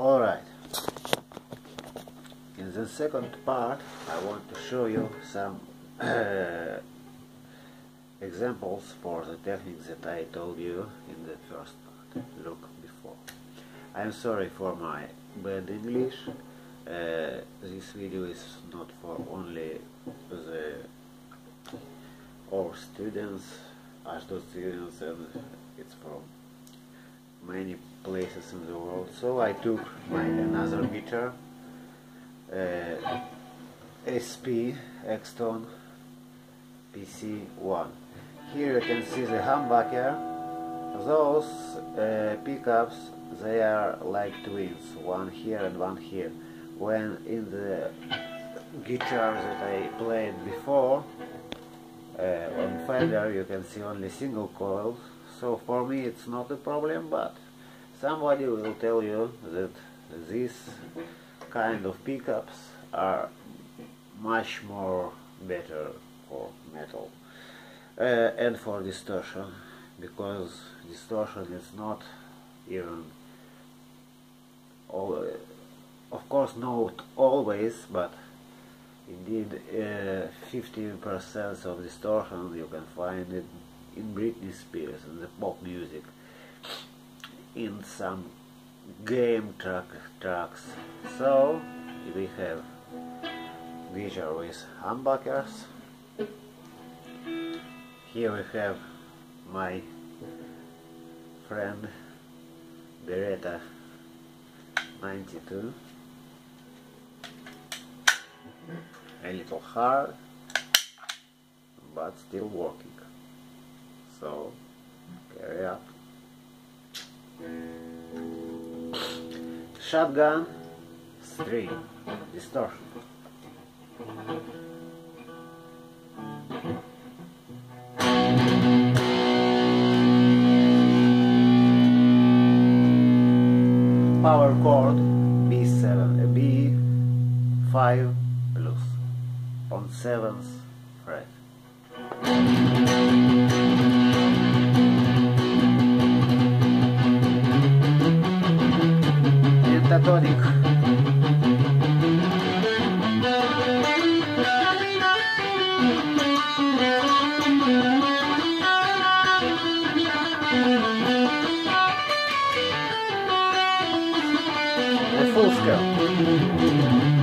Alright, in the second part I want to show you some uh, examples for the techniques that I told you in the first part. Look before. I'm sorry for my bad English. Uh, this video is not for only the our students, Ashdod students, and it's from many places in the world. So I took my another guitar, uh, SP Exton PC1. Here you can see the humbucker. Those uh, pickups they are like twins, one here and one here. When in the guitar that I played before uh, on Fender you can see only single coils so for me it's not a problem but somebody will tell you that these kind of pickups are much more better for metal uh, and for distortion because distortion is not even all, of course not always but indeed 15% uh, of distortion you can find it in Britney Spears and the pop music in some game track tracks so we have guitar with humbuckers. Here we have my friend Beretta 92 a little hard but still working. So carry up shotgun. String distortion. Power chord B7 B5 plus on 7th fret Тоторик. Фулска.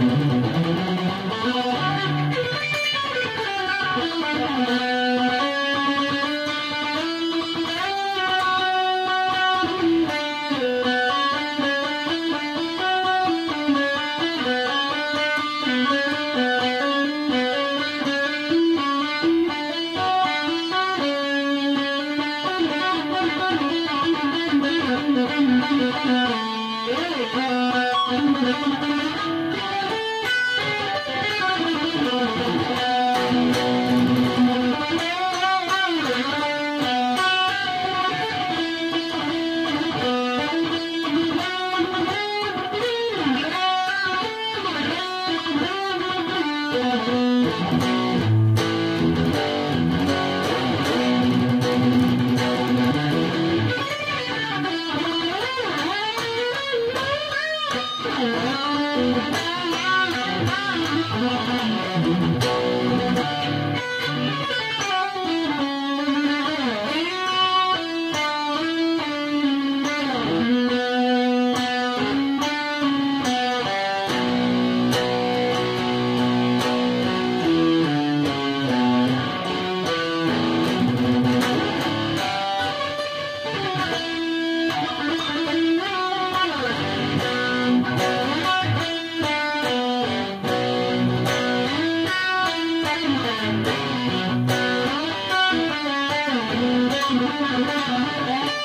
ಮತ್ತೆ Thank you.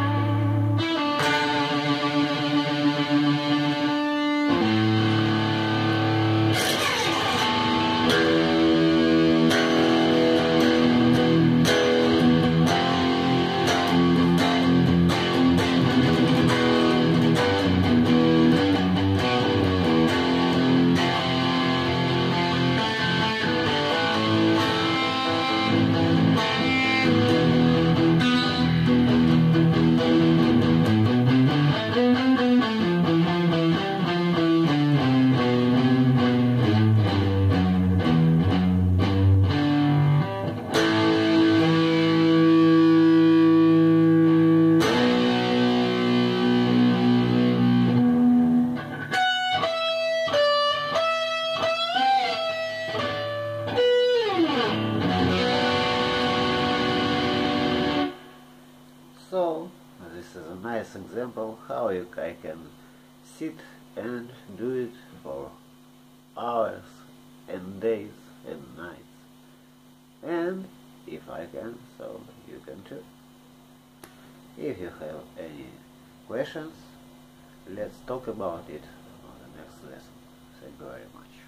pentatonic a nice example how you, I can sit and do it for hours and days and nights. And if I can, so you can too. If you have any questions, let's talk about it on the next lesson. Thank you very much.